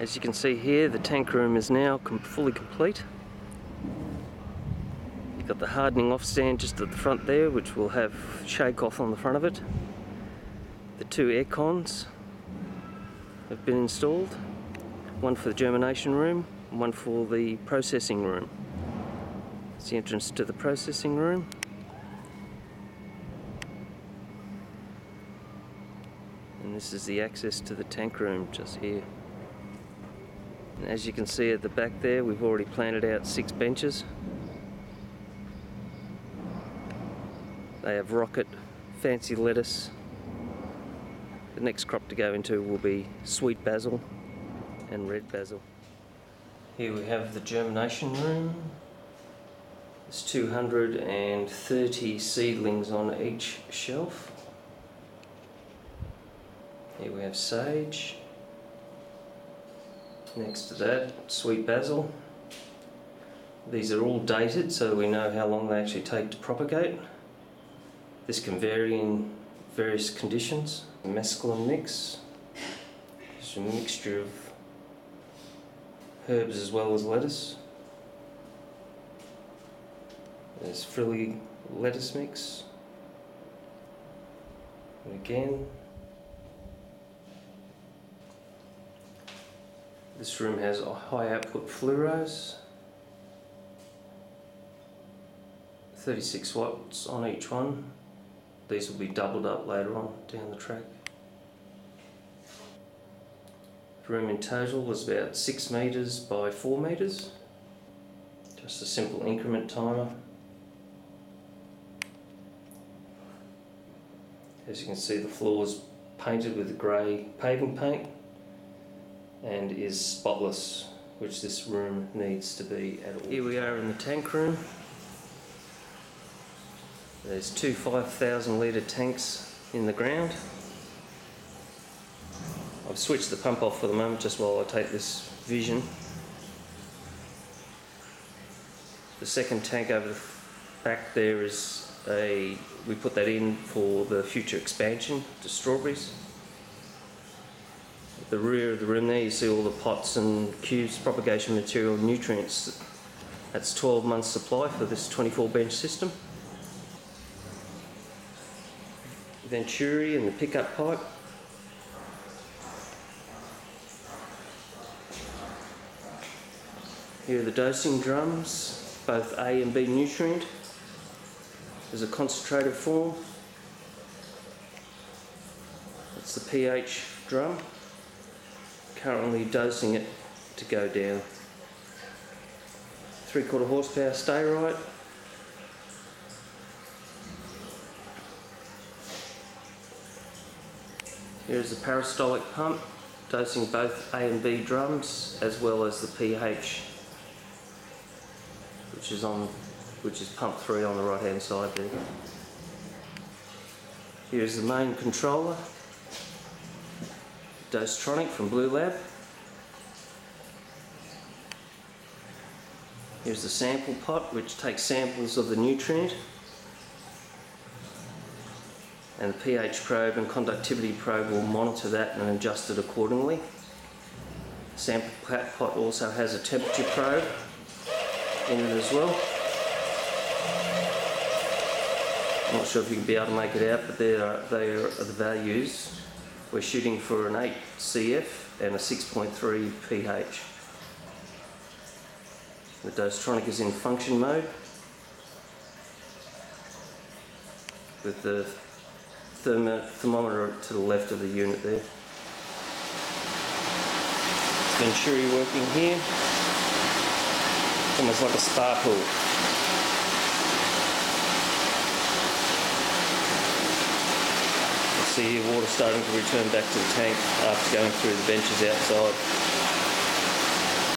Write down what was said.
As you can see here, the tank room is now com- fully complete. You've got the hardening off stand just at the front there, which will have shake off on the front of it. The two air cons have been installed one for the germination room, and one for the processing room. It's the entrance to the processing room. And this is the access to the tank room just here. As you can see at the back there, we've already planted out six benches. They have rocket, fancy lettuce. The next crop to go into will be sweet basil and red basil. Here we have the germination room. There's 230 seedlings on each shelf. Here we have sage. Next to that, sweet basil. These are all dated so we know how long they actually take to propagate. This can vary in various conditions. Mesclun mix, just a mixture of herbs as well as lettuce. There's frilly lettuce mix. And again, this room has a high output fluoros. 36 watts on each one. These will be doubled up later on down the track. The room in total was about 6 metres by 4 metres. Just a simple increment timer. As you can see the floor is painted with grey paving paint and is spotless which this room needs to be at all. Here we are in the tank room. There's two 5,000 litre tanks in the ground. I've switched the pump off for the moment just while I take this vision. The second tank over the back there is a, we put that in for the future expansion to strawberries. The rear of the room there you see all the pots and cubes, propagation material, nutrients. That's 12 months supply for this 24 bench system. Venturi and the pickup pipe. Here are the dosing drums, both A and B nutrient. There's a concentrated form. That's the pH drum. Currently dosing it to go down. Three quarter horsepower stay right. Here's the peristaltic pump, dosing both A and B drums as well as the pH, which is on, which is pump three on the right hand side there. Here's the main controller, Dosetronic from Bluelab. Here's the sample pot, which takes samples of the nutrient and the pH probe and conductivity probe will monitor that and adjust it accordingly. The sample pot also has a temperature probe in it as well. I'm not sure if you can be able to make it out, but there are, they are the values. We're shooting for an 8 CF and a 6.3 pH. The Dosetronic is in function mode with the thermometer to the left of the unit there. Venturi working here. Almost like a spa pool. See water starting to return back to the tank after going through the benches outside.